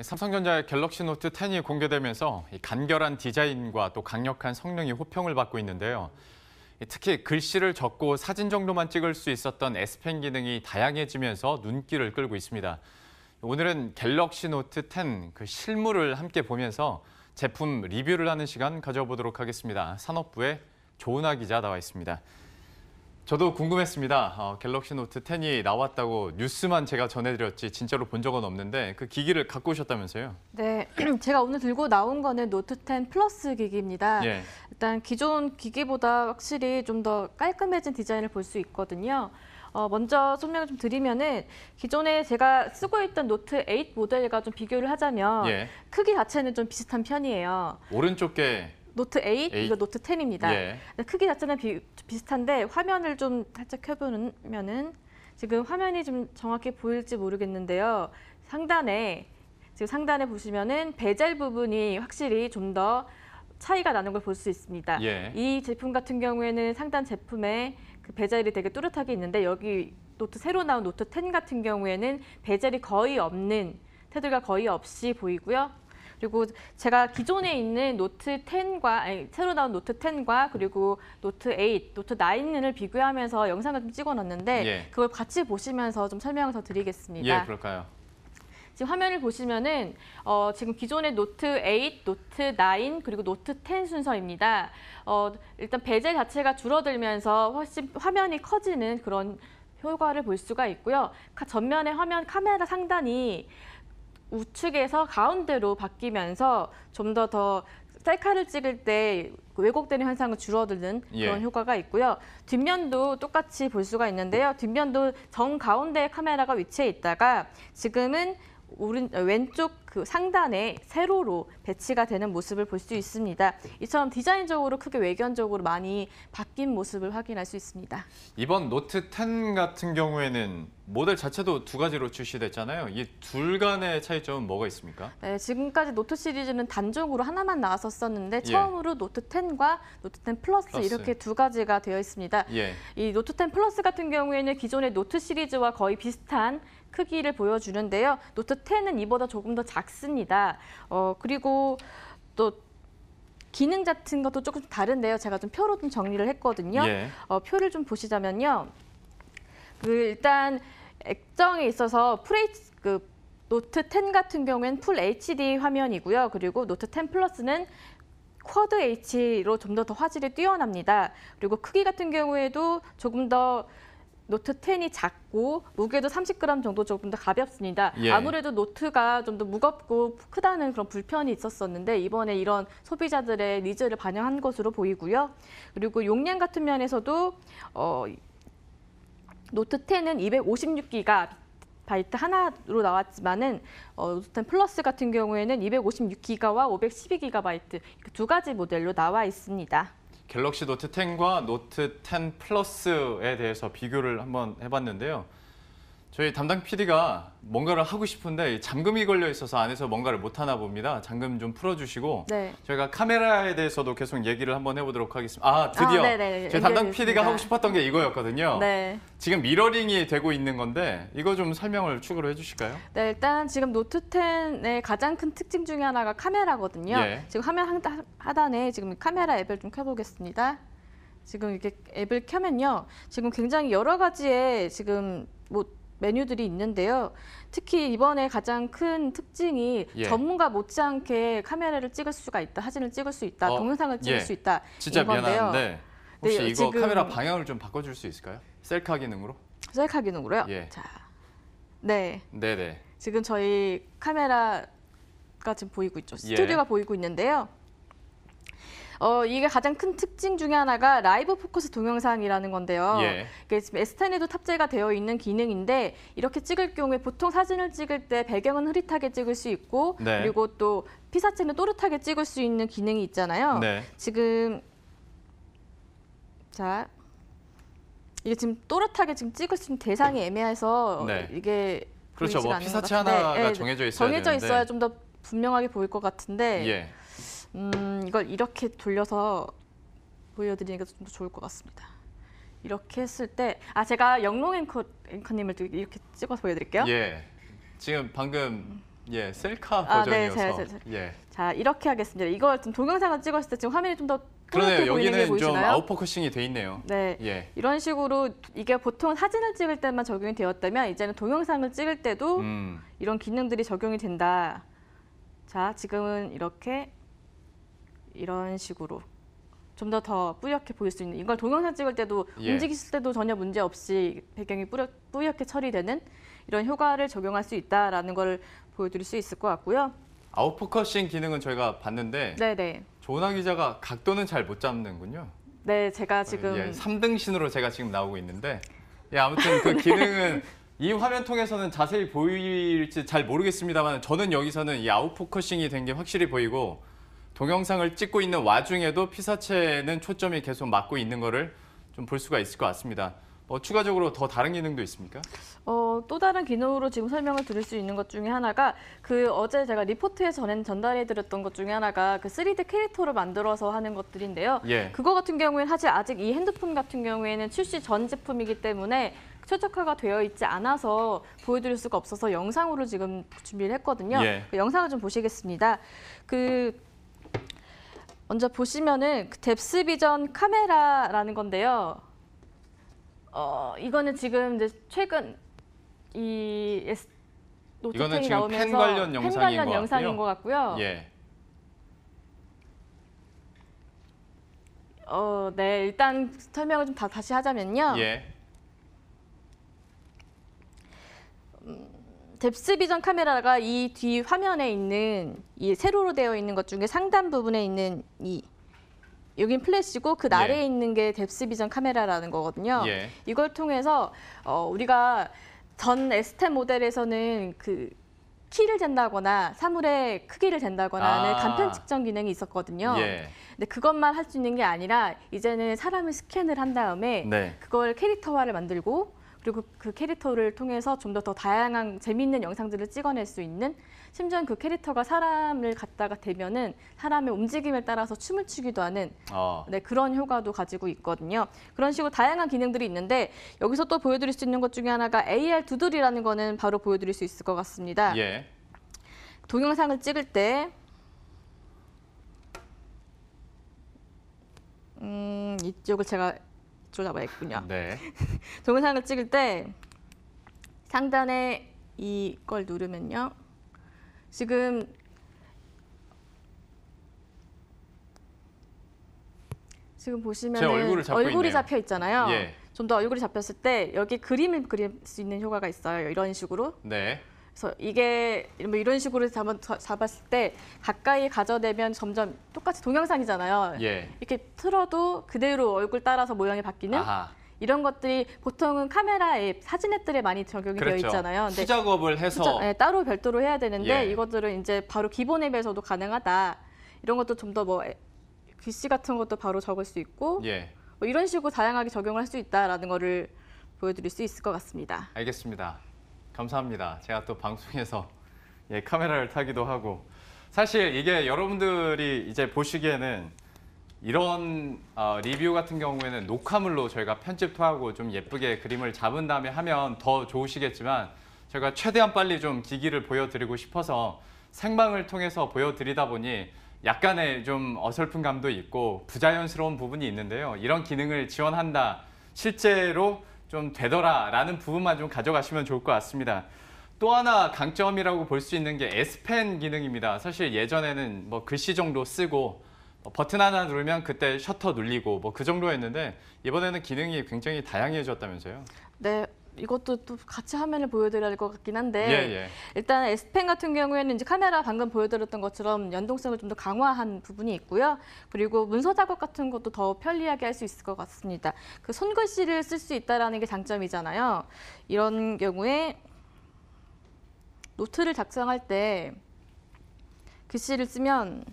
삼성전자의 갤럭시 노트 10이 공개되면서 이 간결한 디자인과 또 강력한 성능이 호평을 받고 있는데요. 이 특히 글씨를 적고 사진 정도만 찍을 수 있었던 S펜 기능이 다양해지면서 눈길을 끌고 있습니다. 오늘은 갤럭시 노트 10 그 실물을 함께 보면서 제품 리뷰를 하는 시간 가져보도록 하겠습니다. 산업부의 조은하 기자 나와 있습니다. 저도 궁금했습니다. 어, 갤럭시 노트 10이 나왔다고 뉴스만 제가 전해드렸지 진짜로 본 적은 없는데 그 기기를 갖고 오셨다면서요? 네, 제가 오늘 들고 나온 거는 노트 10 플러스 기기입니다. 예. 일단 기존 기기보다 확실히 좀 더 깔끔해진 디자인을 볼 수 있거든요. 어, 먼저 설명을 좀 드리면은 기존에 제가 쓰고 있던 노트 8 모델과 좀 비교를 하자면 예. 크기 자체는 좀 비슷한 편이에요. 오른쪽 게 노트 8, 에잇? 이거 노트 10입니다. 예. 크기 자체는 비, 비슷한데 화면을 좀 살짝 켜보면은 지금 화면이 좀 정확히 보일지 모르겠는데요. 상단에 지금 상단에 보시면은 베젤 부분이 확실히 좀 더 차이가 나는 걸 볼 수 있습니다. 예. 이 제품 같은 경우에는 상단 제품에 그 베젤이 되게 뚜렷하게 있는데 여기 노트 새로 나온 노트 10 같은 경우에는 베젤이 거의 없는 테두리가 거의 없이 보이고요. 그리고 제가 기존에 있는 노트 10과 아니, 새로 나온 노트 10과 그리고 노트 8, 노트 9을 비교하면서 영상을 좀 찍어놨는데 예. 그걸 같이 보시면서 좀 설명을 더 드리겠습니다. 예, 그럴까요? 지금 화면을 보시면은 어, 지금 기존의 노트 8, 노트 9 그리고 노트 10 순서입니다. 어, 일단 베젤 자체가 줄어들면서 훨씬 화면이 커지는 그런 효과를 볼 수가 있고요. 카- 전면의 화면 카메라 상단이 우측에서 가운데로 바뀌면서 좀 더더 셀카를 찍을 때 왜곡되는 현상을 줄어드는 예. 그런 효과가 있고요. 뒷면도 똑같이 볼 수가 있는데요. 뒷면도 정 가운데 카메라가 위치해 있다가 지금은 오른 어, 왼쪽 그 상단에 세로로 배치가 되는 모습을 볼 수 있습니다. 이처럼 디자인적으로 크게 외견적으로 많이 바뀐 모습을 확인할 수 있습니다. 이번 노트 10 같은 경우에는 모델 자체도 두 가지로 출시됐잖아요. 이 둘 간의 차이점은 뭐가 있습니까? 네, 지금까지 노트 시리즈는 단종으로 하나만 나왔었었는데 예. 처음으로 노트 10과 노트 10 플러스, 플러스. 이렇게 두 가지가 되어 있습니다. 예. 이 노트 10 플러스 같은 경우에는 기존의 노트 시리즈와 거의 비슷한 크기를 보여주는데요. 노트 10은 이보다 조금 더 작습니다. 어, 그리고 또 기능 같은 것도 조금 다른데요. 제가 좀 표로 좀 정리를 했거든요. 예. 어, 표를 좀 보시자면요. 그 일단 액정에 있어서 full H, 그 노트 10 같은 경우에는 full HD 화면이고요. 그리고 노트 10 플러스는 quad H로 좀 더 더 화질이 뛰어납니다. 그리고 크기 같은 경우에도 조금 더 노트 10이 작고 무게도 30g 정도 조금 더 가볍습니다. 예. 아무래도 노트가 좀 더 무겁고 크다는 그런 불편이 있었었는데 이번에 이런 소비자들의 니즈를 반영한 것으로 보이고요. 그리고 용량 같은 면에서도 어, 노트 10은 256기가 바이트 하나로 나왔지만은 어, 노트 10 플러스 같은 경우에는 256기가와 512기가 바이트 두 가지 모델로 나와 있습니다. 갤럭시 노트 10과 노트 10 플러스에 대해서 비교를 한번 해봤는데요. 저희 담당 PD가 뭔가를 하고 싶은데 이 잠금이 걸려 있어서 안에서 뭔가를 못 하나 봅니다. 잠금 좀 풀어주시고 네. 저희가 카메라에 대해서도 계속 얘기를 한번 해보도록 하겠습니다. 아 드디어 아, 네네. 저희 담당. PD가 하고 싶었던 게 이거였거든요. 네. 지금 미러링이 되고 있는 건데 이거 좀 설명을 추가로 해주실까요? 네, 일단 지금 노트 10의 가장 큰 특징 중에 하나가 카메라거든요. 예. 지금 화면 하단- 하단에 지금 카메라 앱을 좀 켜보겠습니다. 지금 이렇게 앱을 켜면요. 지금 굉장히 여러 가지의 지금 뭐 메뉴들이 있는데요. 특히 이번에 가장 큰 특징이 예. 전문가 못지않게 카메라를 찍을 수가 있다, 사진을 찍을 수 있다, 어, 동영상을 찍을 예. 수 있다. 진짜 이건데요. 미안한데 혹시 네, 이거 지금- 카메라 방향을 좀 바꿔줄 수 있을까요? 셀카 기능으로? 셀카 기능으로요. 예. 자, 네. 네네. 지금 저희 카메라가 지금 보이고 있죠. 예. 스튜디오가 보이고 있는데요. 어, 이게 가장 큰 특징 중에 하나가 라이브 포커스 동영상이라는 건데요. 예. 이게 지금 S10에도 탑재가 되어 있는 기능인데 이렇게 찍을 경우에 보통 사진을 찍을 때 배경은 흐릿하게 찍을 수 있고 네. 그리고 또 피사체는 또렷하게 찍을 수 있는 기능이 있잖아요. 네. 지금 자 이게 지금 또렷하게 지금 찍을 수 있는 대상이 애매해서 네. 이게 그렇죠. 뭐 피사체 하나가 예, 정해져 있어야 정해져 되는데. 있어야 좀 더 분명하게 보일 것 같은데 예. 음, 이걸 이렇게 돌려서 보여드리는 게 좀 더 좋을 것 같습니다. 이렇게 했을 때 아 제가 영롱 앵커 앵커님을 또 이렇게 찍어서 보여드릴게요. 예. 지금 방금 예, 셀카 아, 네, 버전이어서. 제가- 제가- 예. 자 이렇게 하겠습니다. 이걸 좀 동영상을 찍었을 때 지금 화면이 좀더 그러네요. 여기는 좀? 아웃포커싱이 돼 있네요. 네. 예. 이런 식으로 이게 보통 사진을 찍을 때만 적용이 되었다면 이제는 동영상을 찍을 때도 음. 이런 기능들이 적용이 된다. 자, 지금은 이렇게 이런 식으로 좀 더 더 뿌옇게 보일 수 있는 이걸 동영상 찍을 때도 예. 움직였을 때도 전혀 문제 없이 배경이 뿌옇, 뿌옇게 처리되는 이런 효과를 적용할 수 있다라는 걸 보여드릴 수 있을 것 같고요. 아웃포커싱 기능은 저희가 봤는데 네, 네. 조은하 기자가 각도는 잘 못 잡는군요. 네, 제가 지금 예, 3등신으로 제가 지금 나오고 있는데 예, 아무튼 그 기능은 이 화면 통해서는 자세히 보일지 잘 모르겠습니다만 저는 여기서는 이 아웃포커싱이 된 게 확실히 보이고 동영상을 찍고 있는 와중에도 피사체는 초점이 계속 맞고 있는 거를 좀볼 수가 있을 것 같습니다. 뭐 추가적으로 더 다른 기능도 있습니까? 어, 또 다른 기능으로 지금 설명을 드릴 수 있는 것 중에 하나가 그 어제 제가 리포트에 전엔 전달해 드렸던 것 중에 하나가 그 3D 캐릭터를 만들어서 하는 것들인데요. 예. 그거 같은 경우에는 사실 아직 이 핸드폰 같은 경우에는 출시 전 제품이기 때문에 최적화가 되어 있지 않아서 보여드릴 수가 없어서 영상으로 지금 준비를 했거든요. 예. 그 영상을 좀 보시겠습니다. 그 먼저 보시면은 그 뎁스 비전 카메라라는 건데요. 어 이거는 지금 이제 최근 이 S 이거는 10이 지금 나오면서 펜 관련 펜 영상인 관련 것 영상인 같고요. 것 같고요. 예. 어, 네, 일단 설명을 좀 다, 다시 하자면요. 예. depth vision 카메라가 이 뒤 화면에 있는 이 세로로 되어 있는 것 중에 상단 부분에 있는 이 여긴 플래시고 그 아래에 예. 있는 게 depth vision 카메라라는 거거든요. 예. 이걸 통해서 어, 우리가 전 S10 모델에서는 그 키를 잰다거나 사물의 크기를 잰다거나 하는 아. 간편 측정 기능이 있었거든요. 예. 근데 그것만 할 수 있는 게 아니라 이제는 사람을 스캔을 한 다음에 네. 그걸 캐릭터화를 만들고 그리고 그 캐릭터를 통해서 좀 더 더 다양한 재미있는 영상들을 찍어낼 수 있는 심지어 그 캐릭터가 사람을 갖다가 대면은 사람의 움직임에 따라서 춤을 추기도 하는 어. 네, 그런 효과도 가지고 있거든요. 그런 식으로 다양한 기능들이 있는데 여기서 또 보여드릴 수 있는 것 중에 하나가 AR 두들이라는 거는 바로 보여드릴 수 있을 것 같습니다. 예. 동영상을 찍을 때 음, 이쪽을 제가 이쪽 잡아야겠군요. 네. 동영상을 찍을 때 상단에 이걸 누르면요. 지금 지금 보시면 제 얼굴을 잡고 얼굴이 있네요. 잡혀 있잖아요. 예. 좀더 얼굴이 잡혔을 때 여기 그림을 그릴 수 있는 효과가 있어요. 이런 식으로. 네. 그래서 이게 뭐 이런 식으로 잡아, 잡았을 때 가까이 가져내면 점점 똑같이 동영상이잖아요. 예. 이렇게 틀어도 그대로 얼굴 따라서 모양이 바뀌는 아하. 이런 것들이 보통은 카메라 앱, 사진 앱들에 많이 적용이 되어 그렇죠. 있잖아요. 근데 수작업을 해서 수저- 네, 따로 별도로 해야 되는데 예. 이것들은 이제 바로 기본 앱에서도 가능하다. 이런 것도 좀 더 뭐 글씨 같은 것도 바로 적을 수 있고 예. 뭐 이런 식으로 다양하게 적용을 할 수 있다라는 거를 보여드릴 수 있을 것 같습니다. 알겠습니다. 감사합니다. 제가 또 방송에서 예, 카메라를 타기도 하고 사실 이게 여러분들이 이제 보시기에는 이런 어, 리뷰 같은 경우에는 녹화물로 저희가 편집도 하고 좀 예쁘게 그림을 잡은 다음에 하면 더 좋으시겠지만 제가 최대한 빨리 좀 기기를 보여드리고 싶어서 생방을 통해서 보여드리다 보니 약간의 좀 어설픈 감도 있고 부자연스러운 부분이 있는데요. 이런 기능을 지원한다. 실제로 좀 되더라라는 부분만 좀 가져가시면 좋을 것 같습니다. 또 하나 강점이라고 볼 수 있는 게 S펜 기능입니다. 사실 예전에는 뭐 글씨 정도 쓰고 뭐 버튼 하나 누르면 그때 셔터 눌리고 뭐 그 정도였는데 이번에는 기능이 굉장히 다양해졌다면서요? 네, 이것도 또 같이 화면을 보여드려야 될 것 같긴 한데 예, 예. 일단 S펜 같은 경우에는 이제 카메라 방금 보여드렸던 것처럼 연동성을 좀 더 강화한 부분이 있고요. 그리고 문서 작업 같은 것도 더 편리하게 할 수 있을 것 같습니다. 그 손글씨를 쓸 수 있다라는 게 장점이잖아요. 이런 경우에 노트를 작성할 때 글씨를 쓰면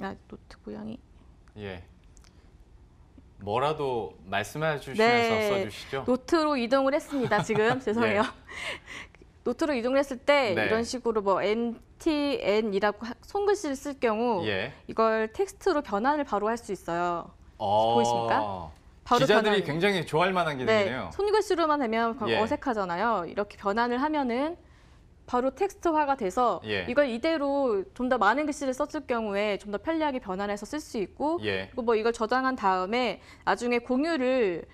아, 노트 모양이 예. 뭐라도 말씀해 주시면서 네. 써주시죠. 노트로 이동을 했습니다. 지금 죄송해요. 노트로 이동을 했을 때 네. 이런 식으로 뭐 MTN이라고 손글씨를 쓸 경우 예. 이걸 텍스트로 변환을 바로 할 수 있어요. 어, 보이십니까? 바로 기자들이 변환- 굉장히 좋아할 만한 기능이네요. 네, 손글씨로만 되면 예. 어색하잖아요. 이렇게 변환을 하면은 바로 텍스트화가 돼서 예. 이걸 이대로 좀 더 많은 글씨를 썼을 경우에 좀 더 편리하게 변환해서 쓸 수 있고 예. 그리고 뭐 이걸 저장한 다음에 나중에 공유를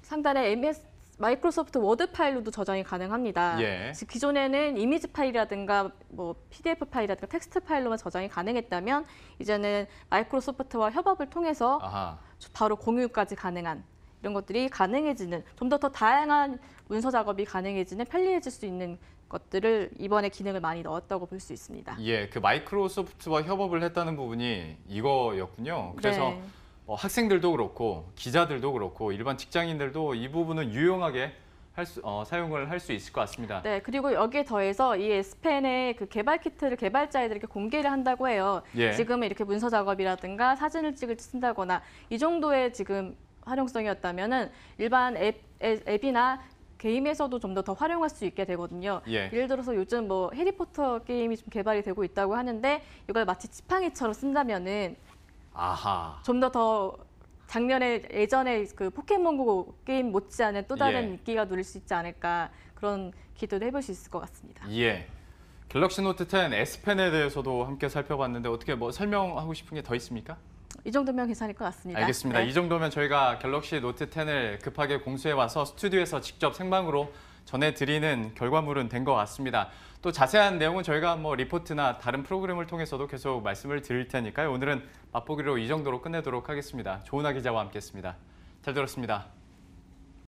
상단에 MS 마이크로소프트 워드 파일로도 저장이 가능합니다. 예. 즉 기존에는 이미지 파일이라든가 뭐 PDF 파일이라든가 텍스트 파일로만 저장이 가능했다면 이제는 마이크로소프트와 협업을 통해서 아하. 바로 공유까지 가능한 이런 것들이 가능해지는 좀 더더 다양한 문서 작업이 가능해지는 편리해질 수 있는 것들을 이번에 기능을 많이 넣었다고 볼 수 있습니다. 예, 그 마이크로소프트와 협업을 했다는 부분이 이거였군요. 그래서 네. 뭐 학생들도 그렇고 기자들도 그렇고 일반 직장인들도 이 부분은 유용하게 할 수, 어, 사용을 할 수 있을 것 같습니다. 네, 그리고 여기에 더해서 이 S펜의 그 개발 키트를 개발자애들에게 공개를 한다고 해요. 예. 지금은 이렇게 문서 작업이라든가 사진을 찍을 때 쓴다거나 이 정도의 지금 활용성이었다면은 일반 앱, 앱, 앱이나 게임에서도 좀 더 더 활용할 수 있게 되거든요. 예. 예를 들어서 요즘 뭐 해리포터 게임이 좀 개발이 되고 있다고 하는데 이걸 마치 지팡이처럼 쓴다면은 아하. 좀 더 더 작년에 예전에 그 포켓몬고 게임 못지않은 또 다른 예. 인기가 누릴 수 있지 않을까 그런 기도도 해볼 수 있을 것 같습니다. 예. 갤럭시 노트 10 S펜에 대해서도 함께 살펴봤는데 어떻게 뭐 설명하고 싶은 게 더 있습니까? 이 정도면 괜찮을 것 같습니다. 알겠습니다. 네. 이 정도면 저희가 갤럭시 노트 10을 급하게 공수해 와서 스튜디오에서 직접 생방으로 전해드리는 결과물은 된 것 같습니다. 또 자세한 내용은 저희가 뭐 리포트나 다른 프로그램을 통해서도 계속 말씀을 드릴 테니까요. 오늘은 맛보기로 이 정도로 끝내도록 하겠습니다. 조은하 기자와 함께했습니다. 잘 들었습니다.